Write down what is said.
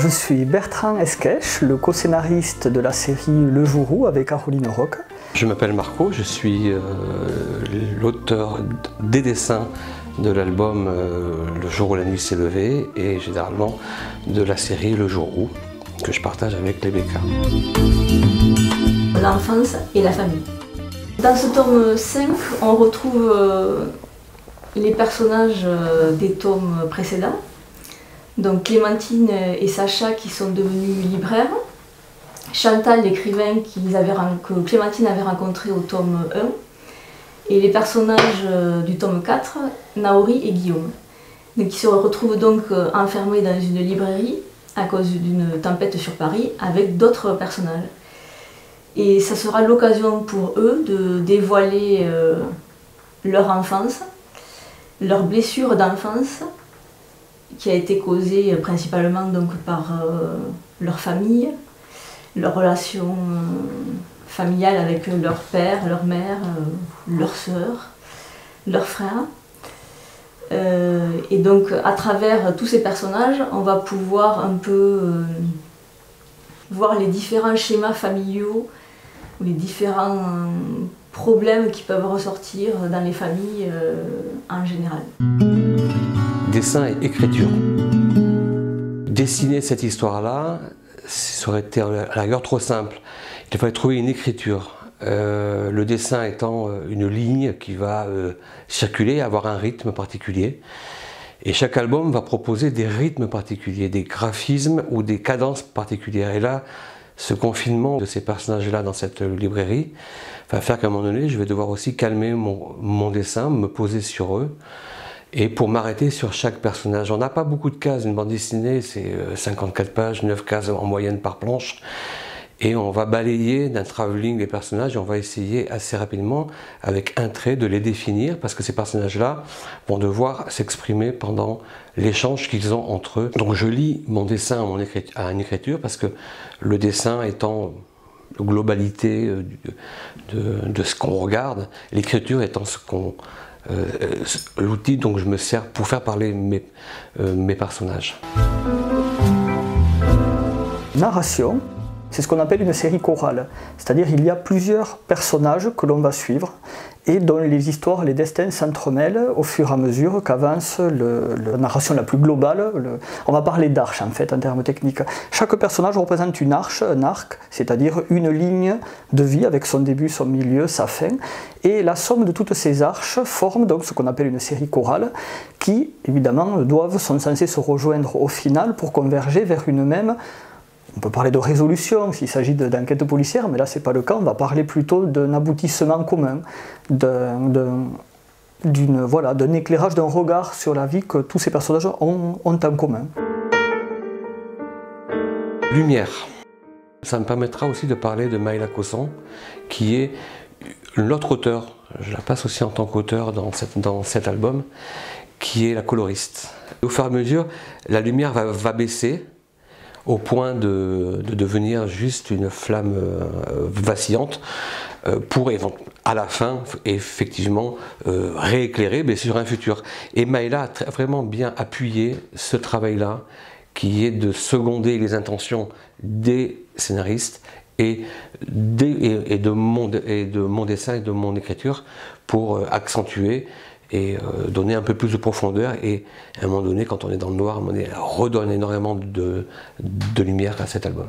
Je suis Bertrand Esquèche, le co-scénariste de la série Le Jour où avec Caroline Roque. Je m'appelle Marco, je suis euh, l'auteur des dessins de l'album euh, Le jour où la nuit s'est levée et généralement de la série Le jour où que je partage avec les BK. L'enfance et la famille. Dans ce tome 5, on retrouve euh, les personnages des tomes précédents. Donc Clémentine et Sacha qui sont devenus libraires. Chantal, l'écrivain que Clémentine avait rencontré au tome 1. Et les personnages euh, du tome 4, Naori et Guillaume. Donc, qui se retrouvent donc euh, enfermés dans une librairie à cause d'une tempête sur Paris avec d'autres personnages. Et ça sera l'occasion pour eux de dévoiler euh, leur enfance, leurs blessures d'enfance qui a été causée principalement donc par euh, leur famille, leur relation euh, familiale avec leur père, leur mère, euh, leur sœur, leurs frères. et donc à travers tous ces personnages, on va pouvoir un peu voir les différents schémas familiaux, les différents problèmes qui peuvent ressortir dans les familles en général dessin et écriture. Dessiner cette histoire-là, ça aurait été à la trop simple. Il fallait trouver une écriture. Euh, le dessin étant euh, une ligne qui va euh, circuler, avoir un rythme particulier. Et chaque album va proposer des rythmes particuliers, des graphismes ou des cadences particulières. Et là, ce confinement de ces personnages-là dans cette librairie va faire qu'à un moment donné, je vais devoir aussi calmer mon, mon dessin, me poser sur eux et pour m'arrêter sur chaque personnage. On n'a pas beaucoup de cases, une bande dessinée c'est 54 euh, pages, 9 cases en moyenne par planche, et on va balayer d'un travelling les personnages et on va essayer assez rapidement, avec un trait, de les définir, parce que ces personnages-là vont devoir s'exprimer pendant l'échange qu'ils ont entre eux. Donc je lis mon dessin à, une écriture, parce que le dessin étant la globalité euh, de, ce qu'on regarde, l'écriture étant euh, l'outil dont je me sers pour faire parler mes, euh, mes personnages. Narration, c'est ce qu'on appelle une série chorale, c'est-à-dire il y a plusieurs personnages que l'on va suivre et dont les histoires, les destins s'entremêlent au fur et à mesure qu'avance la narration la plus globale. on va parler d'arche en fait en termes techniques. Chaque personnage représente une arche, un arc, c'est-à-dire une ligne de vie avec son début, son milieu, sa fin. Et la somme de toutes ces arches forme donc ce qu'on appelle une série chorale qui évidemment doivent, sont censées se rejoindre au final pour converger vers une même on peut parler de résolution s'il s'agit d'enquête policière, mais là c'est pas le cas, on va parler plutôt d'un aboutissement commun, d'un voilà, éclairage, d'un regard sur la vie que tous ces personnages ont, en commun. Lumière. Ça me permettra aussi de parler de Maïla Cosson, qui est l'autre auteur, je la passe aussi en tant qu'auteur dans, dans cet album, qui est la coloriste. Au fur et à mesure, la lumière va baisser, au point de, devenir juste une flamme euh, vacillante euh, pour à la fin effectivement euh, rééclairer mais sur un futur. Et Maïla a vraiment bien appuyé ce travail-là qui est de seconder les intentions des scénaristes et de mon dessin et de mon écriture pour accentuer et euh, donner un peu plus de profondeur et à un moment donné quand on est dans le noir, on redonne énormément de, de lumière à cet album.